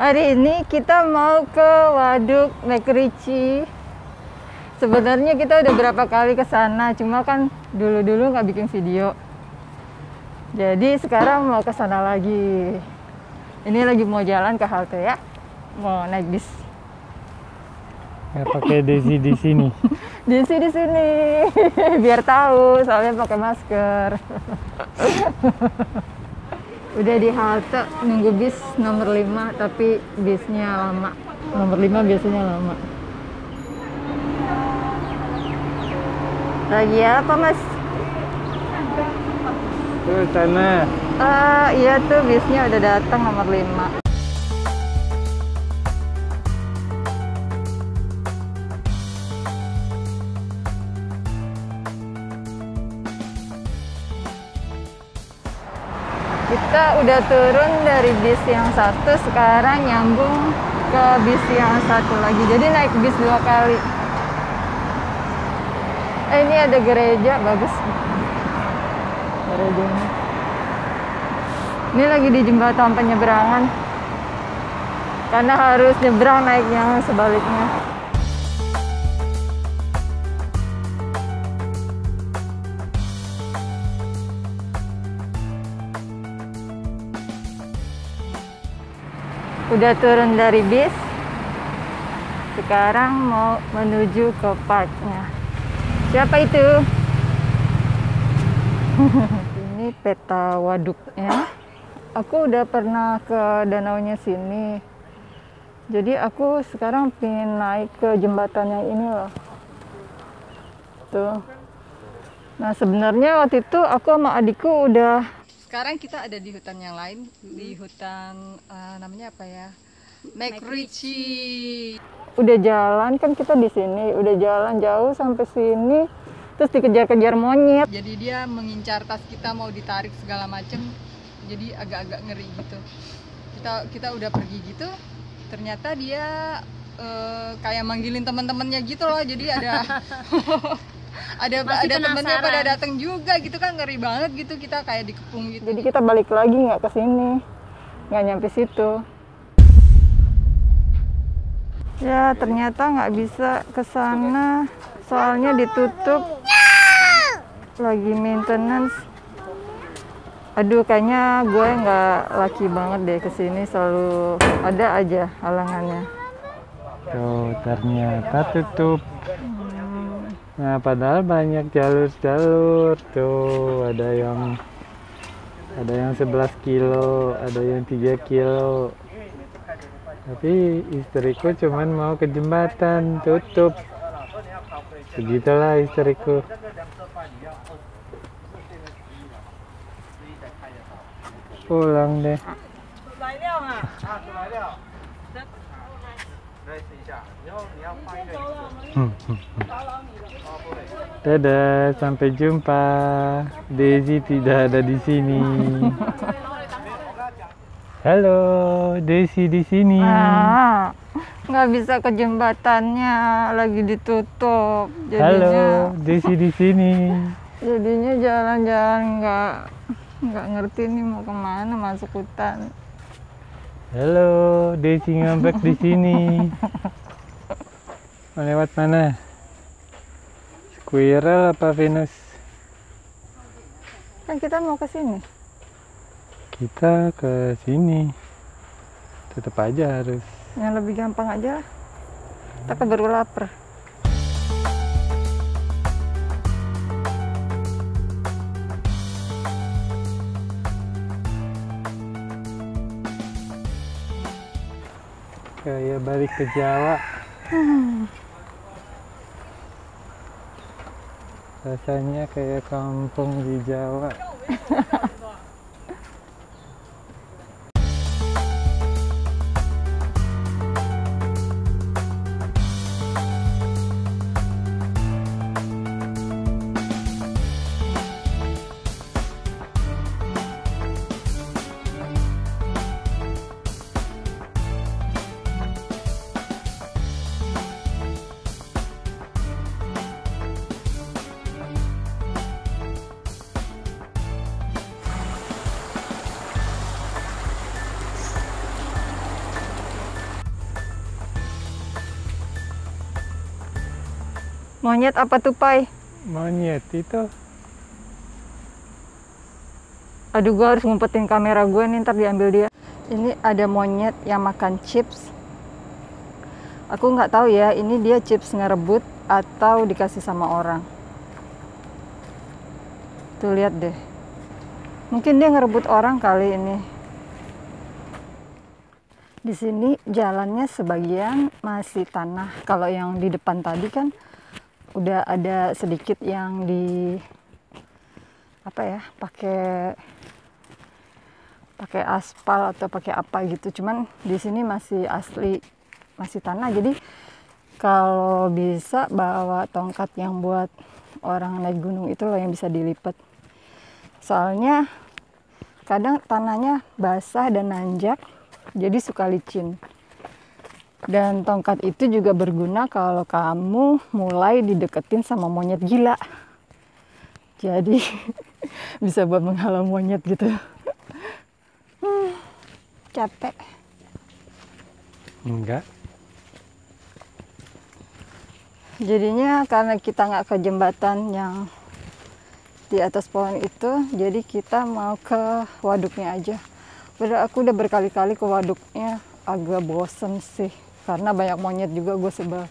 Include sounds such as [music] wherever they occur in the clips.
Hari ini kita mau ke Waduk Mekrici. Sebenarnya kita udah berapa kali ke sana, cuma kan dulu-dulu nggak bikin video. Jadi sekarang mau ke sana lagi. Ini lagi mau jalan ke halte ya, mau naik bis. Ya pakai Desi di sini. [laughs] Di sini di [laughs] sini, biar tahu, soalnya pakai masker. [laughs] Udah di halte nunggu bis nomor 5 tapi bisnya lama. Nomor 5 biasanya lama. Lagi apa mas? Tuh sana. Ah iya tuh bisnya udah datang nomor 5. Kita udah turun dari bis yang satu, sekarang nyambung ke bis yang satu lagi. Jadi naik bis dua kali. Eh ini ada gereja, bagus. Gerejanya. Ini lagi di jembatan penyeberangan. Karena harus nyebrang naik yang sebaliknya. Udah turun dari bis. Sekarang mau menuju ke parknya. Siapa itu? [laughs] Ini peta waduknya. Aku udah pernah ke danaunya sini. Jadi aku sekarang pengen naik ke jembatannya ini loh. Tuh. Nah sebenarnya waktu itu aku sama adikku udah sekarang kita ada di hutan yang lain, di hutan eh, namanya apa ya? McRitchie. Udah jalan kan kita di sini, udah jalan jauh sampai sini, terus dikejar-kejar monyet. Jadi dia mengincar tas kita mau ditarik segala macem, jadi agak-agak ngeri gitu. Kita kita udah pergi gitu, ternyata dia eh, kayak manggilin teman-temannya gitu loh, jadi ada [laughs] ada Masih ada temennya pada datang juga gitu kan ngeri banget gitu kita kayak dikepung gitu Jadi kita balik lagi nggak ke sini, nggak nyampe situ. Ya ternyata nggak bisa ke sana, soalnya ditutup. Lagi maintenance. Aduh kayaknya gue nggak laki banget deh ke sini, selalu ada aja halangannya. Tuh ternyata tutup. Nah padahal banyak jalur-jalur tuh ada yang ada yang 11 kilo, ada yang 3 kilo. Tapi istriku cuman mau ke jembatan tutup. Begitulah istriku. Pulang deh. [laughs] Dadah, sampai jumpa. Daisy tidak ada di sini. Halo, Daisy di sini. Ah, nggak bisa ke jembatannya, lagi ditutup. Halo, Jadinya, Daisy di sini. jadinya jalan-jalan nggak nggak ngerti nih mau ke mana masuk hutan. Halo, Daisy ngambek di sini. Mau lewat mana? Squirrel apa Venus? Kan kita mau ke sini. Kita ke sini. Tetap aja harus. Yang lebih gampang aja lah. Kita keburu lapar. Kayak balik ke Jawa. Rasanya kayak kampung di Jawa. [laughs] Monyet apa tupai? Monyet itu Aduh, gue harus ngumpetin kamera gue nih, ntar diambil dia. Ini ada monyet yang makan chips. Aku nggak tahu ya, ini dia chips ngerebut atau dikasih sama orang. Tuh lihat deh. Mungkin dia ngerebut orang kali ini. Di sini jalannya sebagian masih tanah. Kalau yang di depan tadi kan udah ada sedikit yang di apa ya pakai pakai aspal atau pakai apa gitu. Cuman di sini masih asli masih tanah. Jadi kalau bisa bawa tongkat yang buat orang naik gunung itu loh yang bisa dilipat soalnya kadang tanahnya basah dan nanjak jadi suka licin dan tongkat itu juga berguna kalau kamu mulai dideketin sama monyet gila. Jadi [laughs] bisa buat menghalau monyet gitu. Hmm, capek. Enggak. jadinya karena kita nggak ke jembatan yang di atas pohon itu jadi kita mau ke waduknya aja. Udah aku udah berkali-kali ke waduknya agak bosen sih karena banyak monyet juga gue sebel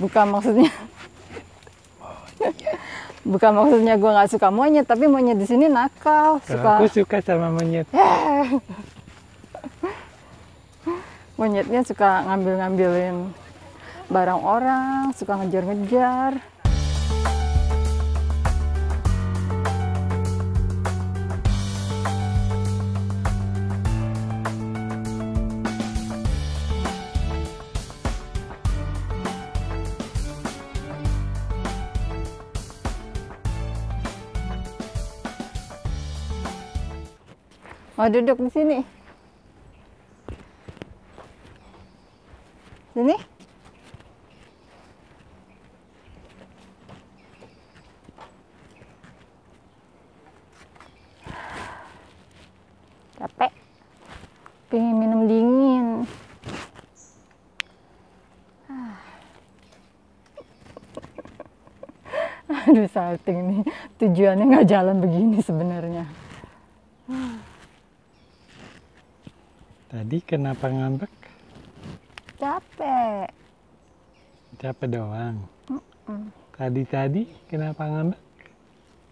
bukan maksudnya bukan maksudnya gue nggak suka monyet tapi monyet di sini nakal Kalau suka Aku suka sama monyet. [laughs] monyetnya suka ngambil-ngambilin barang orang, suka ngejar-ngejar. Mau duduk di sini? Sini? Capek. Pengen minum dingin. [sighs] Aduh salting nih. Tujuannya nggak jalan begini sebenarnya. Tadi kenapa ngambek? Capek. Capek doang. Tadi-tadi kenapa ngambek?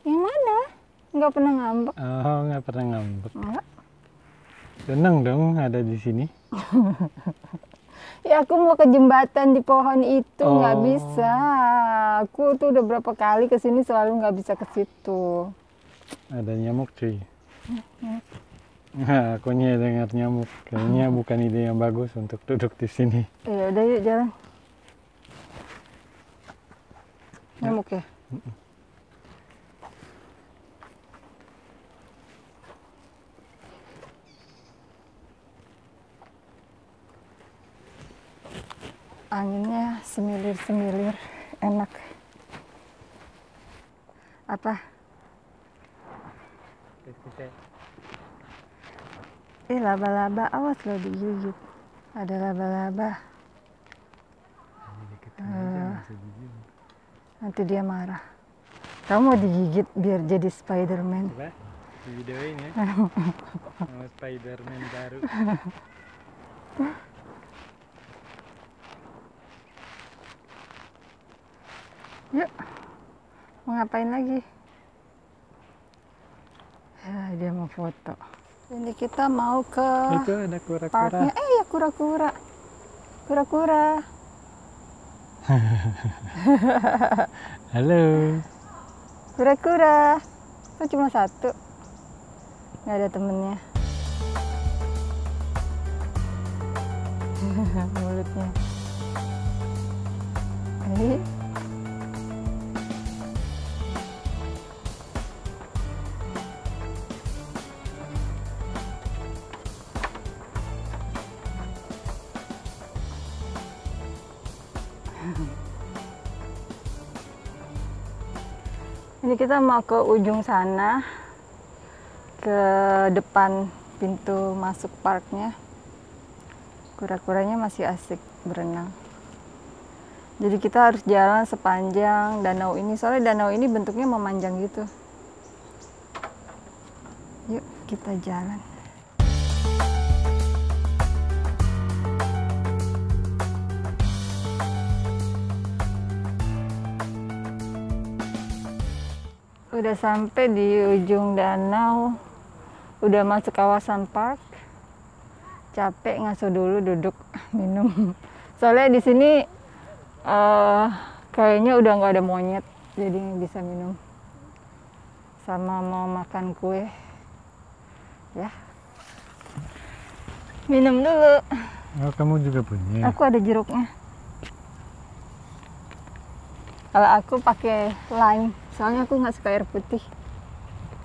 Yang mana? Nggak pernah ngambek. Oh, nggak pernah ngambek. Nggak. Seneng dong ada di sini. [laughs] Ya aku mau ke jembatan di pohon itu nggak Oh. bisa. Aku tuh udah berapa kali ke sini selalu nggak bisa ke situ. Ada nyamuk cuy. Nah, aku dengar nyamuk. Kayaknya bukan ide yang bagus untuk duduk di sini. Ya udah yuk jalan. Nyamuk ya? Anginnya semilir-semilir, enak. Apa? Ih laba-laba, awas lo digigit. Ada laba-laba. Eh, nanti dia marah. Kamu mau digigit biar jadi Spiderman. Coba di videoin ya. [laughs] Sama Spiderman baru. Yuk, mau ngapain lagi? Ya, dia mau foto. Ini kita mau ke Itu ada kura-kura. parknya. Eh, ya kura-kura. Kura-kura. [laughs] Halo. Kura-kura. Kok cuma satu? Nggak ada temennya. [laughs] Mulutnya. Eh, Ini kita mau ke ujung sana, ke depan pintu masuk parknya. Kura-kuranya masih asik berenang. Jadi kita harus jalan sepanjang danau ini. Soalnya danau ini bentuknya memanjang gitu. Yuk kita jalan. Udah sampai di ujung danau. Udah masuk kawasan park. Capek ngasuh dulu duduk [laughs] minum. Soalnya di sini eh kayaknya udah nggak ada monyet, jadi bisa minum. Sama mau makan kue. Ya. Minum dulu. Oh, kamu juga punya. Aku ada jeruknya. Kalau aku pakai lime, soalnya aku nggak suka air putih.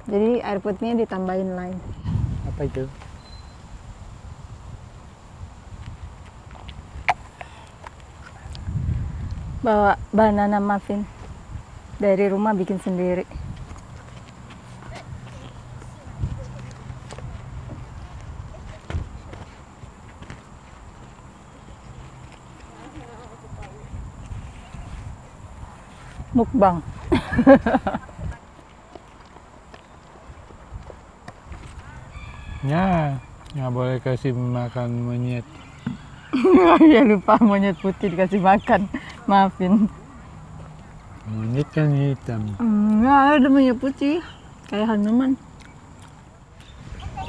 Jadi air putihnya ditambahin lime. Apa itu? Bawa banana muffin dari rumah bikin sendiri. Mukbang. [laughs] Ya, nggak boleh kasih makan monyet. [laughs] ya lupa monyet putih dikasih makan muffin. Monyet kan hitam. Enggak ada monyet putih kayak Hanuman.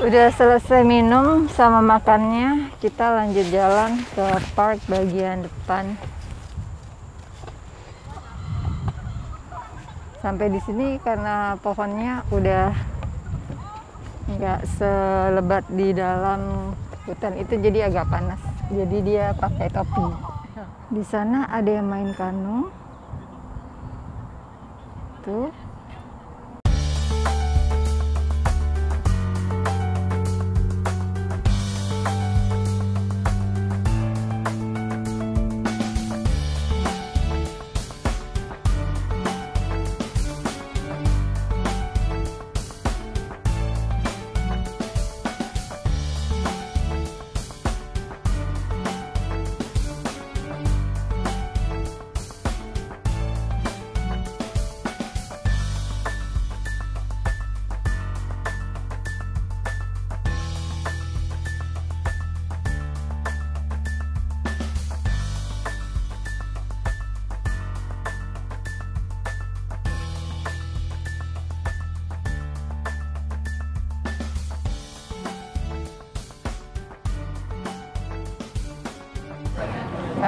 Udah selesai minum sama makannya, kita lanjut jalan ke park bagian depan. Sampai di sini karena pohonnya udah nggak selebat di dalam hutan itu jadi agak panas. Jadi dia pakai topi. Di sana ada yang main kano. Tuh.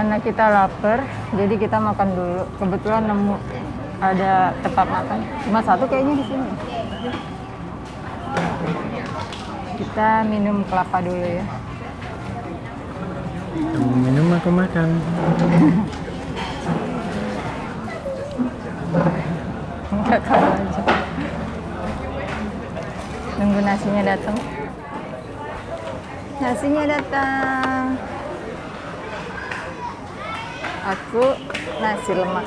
Karena kita lapar jadi kita makan dulu. Kebetulan nemu ada tempat makan. Cuma satu kayaknya di sini. Kita minum kelapa dulu ya. Kamu minum aku makan. enggak aja. Nunggu nasinya datang. Nasinya datang aku nasi lemak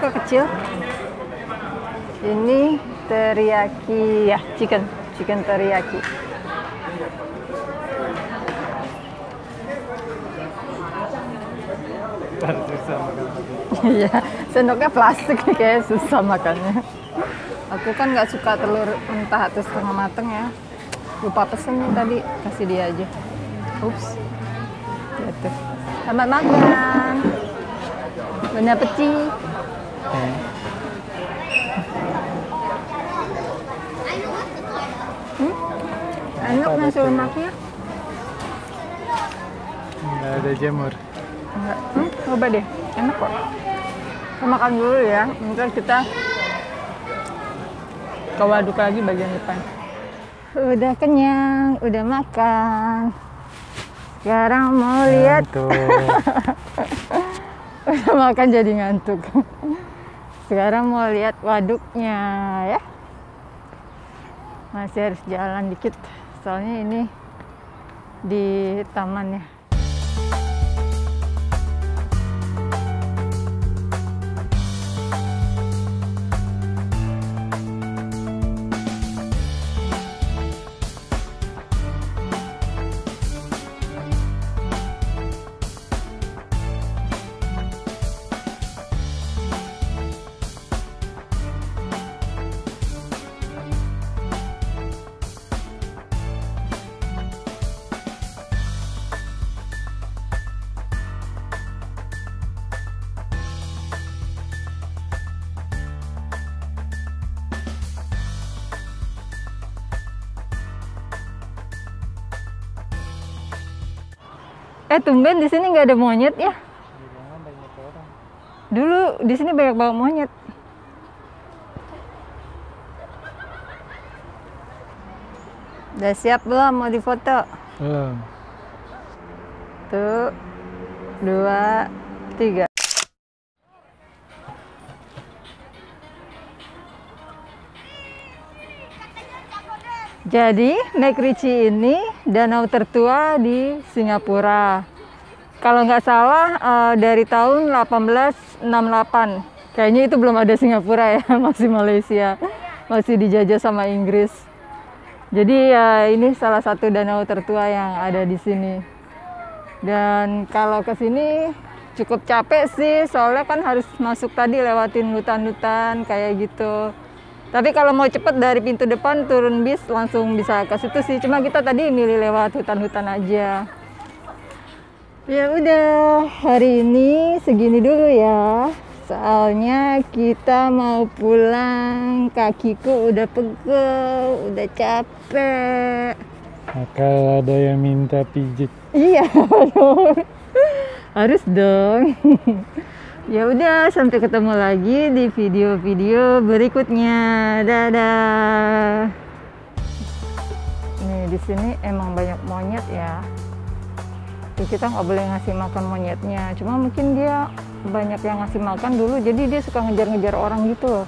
kok kecil ini teriyaki ya chicken chicken teriyaki Iya, sendoknya plastik kayak susah makannya. Aku kan nggak suka telur mentah atau setengah mateng ya. Lupa pesen tadi, kasih dia aja. Ups, gitu. Selamat makan. Benar peci. Eh, Enak nasi lemaknya. nggak ada jamur. Enggak. Hmm, coba deh, enak kok. Kita makan dulu ya, ntar kita ke waduk lagi bagian depan. Udah kenyang, udah makan. Sekarang mau lihat, [laughs] udah makan jadi ngantuk. Sekarang mau lihat waduknya ya. Masih harus jalan dikit, soalnya ini di tamannya. Eh tumben di sini nggak ada monyet ya? Dulu di sini banyak banget monyet. Udah siap belum mau difoto? Belum. Satu, dua, tiga. Jadi, McRitchie ini danau tertua di Singapura. Kalau nggak salah eh, dari tahun 1868. Kayaknya itu belum ada Singapura ya, [laughs] masih Malaysia. Masih dijajah sama Inggris. Jadi ya ini salah satu danau tertua yang ada di sini. Dan kalau ke sini cukup capek sih, soalnya kan harus masuk tadi lewatin hutan-hutan kayak gitu. Tapi kalau mau cepet dari pintu depan turun bis langsung bisa ke situ sih. Cuma kita tadi milih lewat hutan-hutan aja. Ya udah, hari ini segini dulu ya. Soalnya kita mau pulang, kakiku udah pegel, udah capek. Maka ada yang minta pijit. Iya [laughs] dong. Harus dong. [laughs] ya udah, sampai ketemu lagi di video-video berikutnya. Dadah. Nih di sini emang banyak monyet ya. Tapi kita nggak boleh ngasih makan monyetnya. Cuma mungkin dia banyak yang ngasih makan dulu, jadi dia suka ngejar-ngejar orang gitu loh.